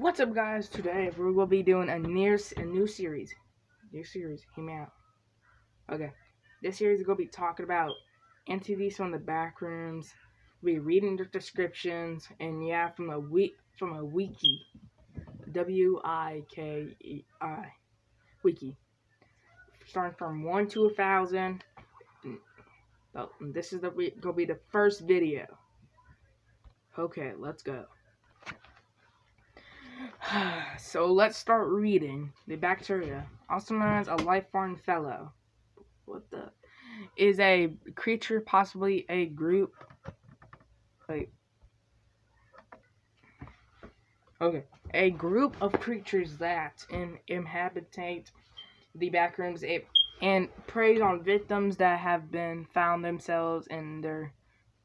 What's up, guys? Today we will be doing a near a new series. New series. Hear me out. Okay, this series is gonna be talking about entities from the back rooms. We'll be reading the descriptions and yeah, from a week from a wiki. W I K E I wiki. Starting from one to a thousand. Oh, this is the gonna be the first video. Okay, let's go. so let's start reading. The bacteria, also known as a life-form fellow, what the, is a creature, possibly a group. Wait. Okay, a group of creatures that in, inhabitate the backrooms it, and preys on victims that have been found themselves in their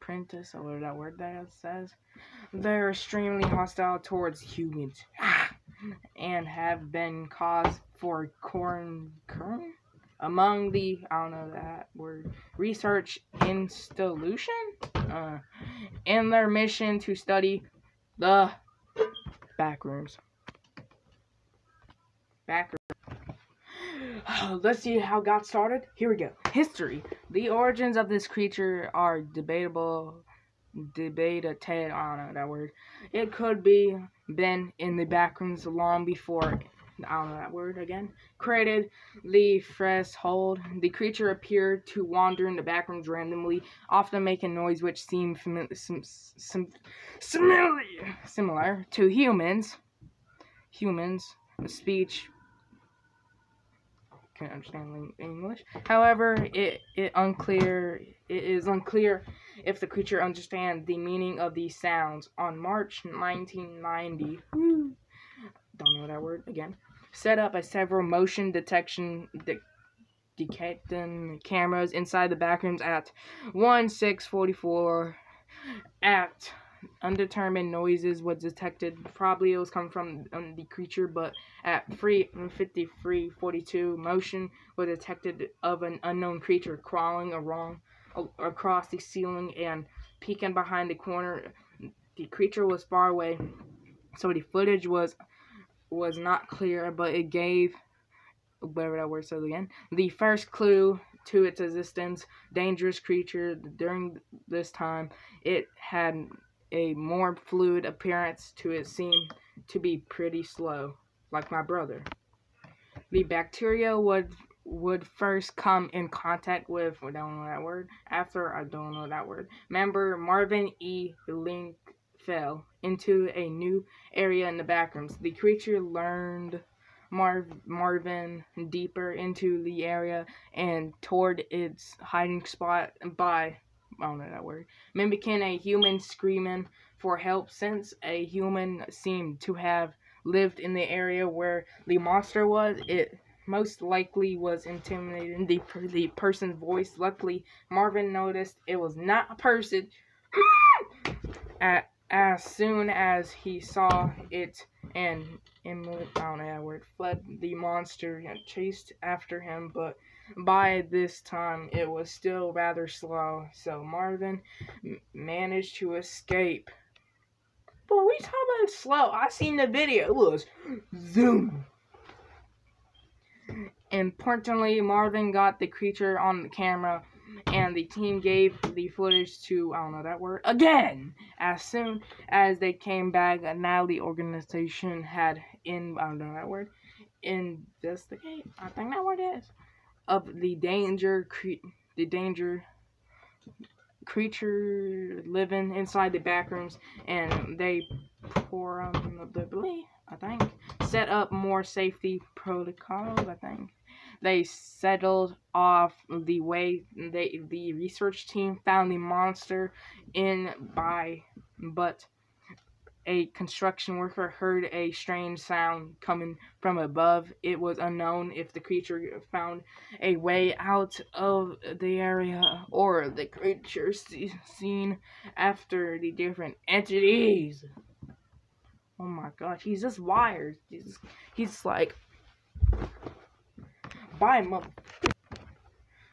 apprentice, or whatever that word that says. They're extremely hostile towards humans and have been cause for corn corn among the I don't know that word research institution uh, in their mission to study the backrooms. Backrooms. Let's see how got started. Here we go. History. The origins of this creature are debatable debate a Ted, I don't know that word. It could be been in the backrooms long before I don't know that word again. Created the threshold. The creature appeared to wander in the backrooms randomly, often making noise which seemed familiar, some, some, similar, similar to humans. Humans, speech, can understand English. However, it, it unclear it is unclear if the creature understands the meaning of these sounds. On March 1990, don't know that word again, set up a several motion detection de detecting cameras inside the backrooms at 1644 at undetermined noises was detected. Probably it was coming from um, the creature, but at 353.42, motion was detected of an unknown creature crawling along across the ceiling and peeking behind the corner. The creature was far away, so the footage was was not clear, but it gave whatever that word says again the first clue to its existence. Dangerous creature. During this time, it had a more fluid appearance to it seemed to be pretty slow, like my brother. The bacteria would would first come in contact with I don't know that word after I don't know that word. Member Marvin E. Link fell into a new area in the backrooms. The creature learned Marv Marvin deeper into the area and toward its hiding spot by I don't know that word, mimicking a human screaming for help since a human seemed to have lived in the area where the monster was. It most likely was intimidating the, the person's voice. Luckily, Marvin noticed it was not a person. As soon as he saw it and Emily, I don't know that word, fled the monster and chased after him, but by this time, it was still rather slow, so Marvin managed to escape. But we talking about slow. I seen the video. It was zoom. Importantly, Marvin got the creature on the camera, and the team gave the footage to, I don't know that word, again! As soon as they came back, now the organization had, in, I don't know that word, investigate, I think that word is of the danger cre- the danger creature living inside the backrooms and they probably um, I think set up more safety protocols I think. They settled off the way they the research team found the monster in by but a construction worker heard a strange sound coming from above. It was unknown if the creature found a way out of the area or the creature seen after the different entities. Oh my gosh, he's just wired. He's, he's like, bye, mother.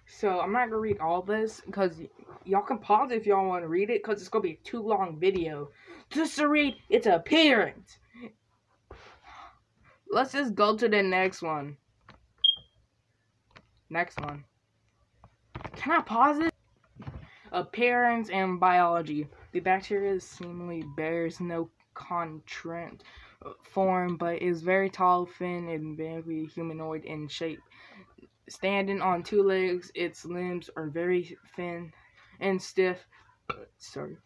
So I'm not gonna read all this because y'all can pause if y'all want to read it because it's gonna be a too long video to read its appearance. let's just go to the next one. Next one. Can I pause it? Appearance and biology. The bacteria seemingly bears no contrent form, but is very tall, thin, and very humanoid in shape. Standing on two legs, its limbs are very thin and stiff. Sorry.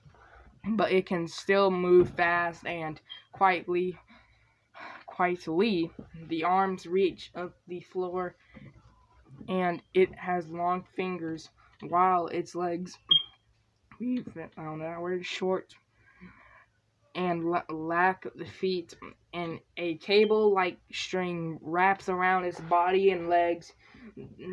But it can still move fast and quietly quietly. The arms reach up the floor and it has long fingers while its legs I don't know word short and lack the feet and a cable like string wraps around its body and legs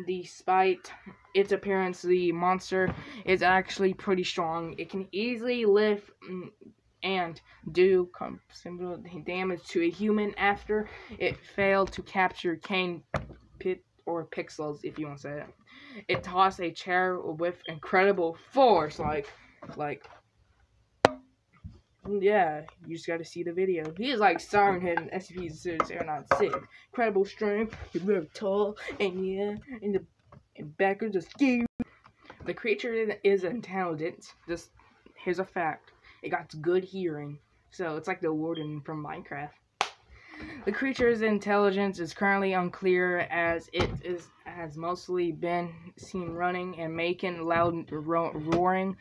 despite its appearance the monster is actually pretty strong it can easily lift mm, and do considerable damage to a human after it failed to capture Kane Pit or pixels if you want to say it. It tossed a chair with incredible force, like, like, yeah, you just gotta see the video. He is like Siren Head in SCP-096. Incredible strength, you're very tall, and yeah, in the and backwards is scary. The creature is intelligent. Just here's a fact. It got good hearing. So it's like the warden from Minecraft. The creature's intelligence is currently unclear as it is has mostly been seen running and making loud ro roaring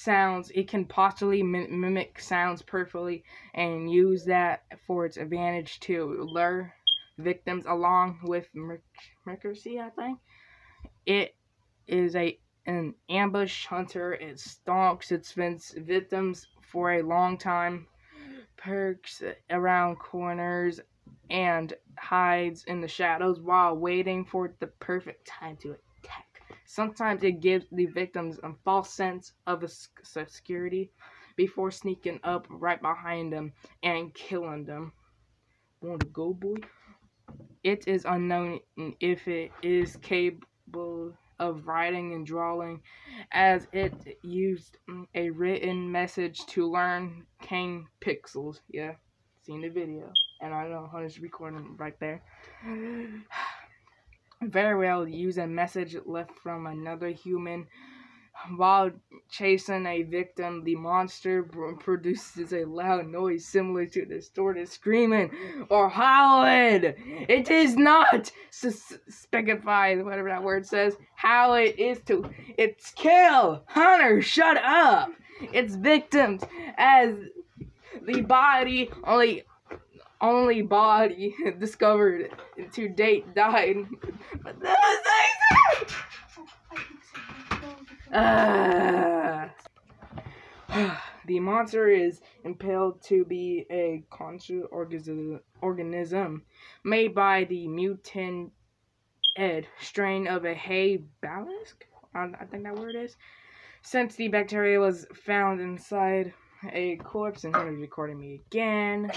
sounds. It can possibly mimic sounds perfectly and use that for its advantage to lure victims along with mercury, I think. It is a an ambush hunter. It stalks its victims for a long time, perks around corners, and hides in the shadows while waiting for the perfect time to. Sometimes it gives the victims a false sense of security before sneaking up right behind them and killing them. Want to go, boy? It is unknown if it is capable of writing and drawing, as it used mm, a written message to learn Kane pixels. Yeah, seen the video, and I know how to recording right there. Very well, use a message left from another human while chasing a victim, the monster produces a loud noise similar to distorted screaming or howling. It is not specified, whatever that word says, how it is to. It's kill. Hunter, shut up. Its victims as the body only only body discovered to date died. Uh, the monster is impaled to be a conscious organism made by the mutant ed strain of a hay ballast. I think that word is. Since the bacteria was found inside a corpse, and he's recording me again.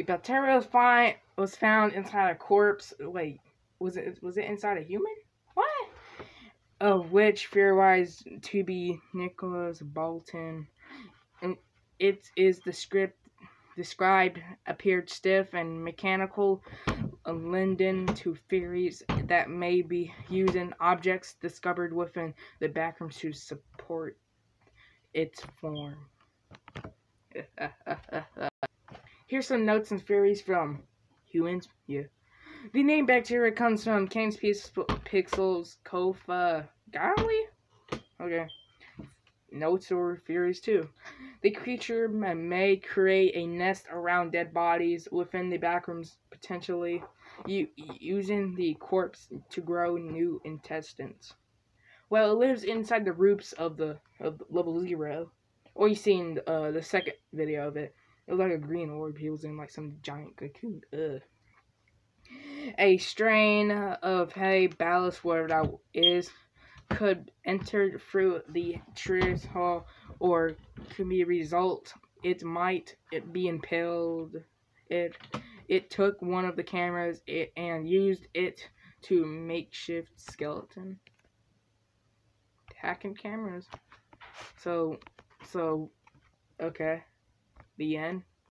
The bacteria was, find, was found inside a corpse. Wait, was it was it inside a human? What? Of which theorized to be Nicholas Bolton. And it is the script described appeared stiff and mechanical, lending to theories that may be using objects discovered within the background to support its form. Here's some notes and theories from humans. Yeah. The name bacteria comes from Kane's piece Pixels Kofa Golly? Okay. Notes or theories too. The creature may create a nest around dead bodies within the backrooms, potentially using the corpse to grow new intestines. Well, it lives inside the roots of the of level zero. Or you seen uh, the second video of it. It was like a green orb. He was in like some giant cocoon. Ugh a strain of hay ballast, whatever that is, could enter through the truth hole or could be a result. It might it be impaled. It it took one of the cameras it, and used it to makeshift skeleton. Hacking cameras. So so okay. The end.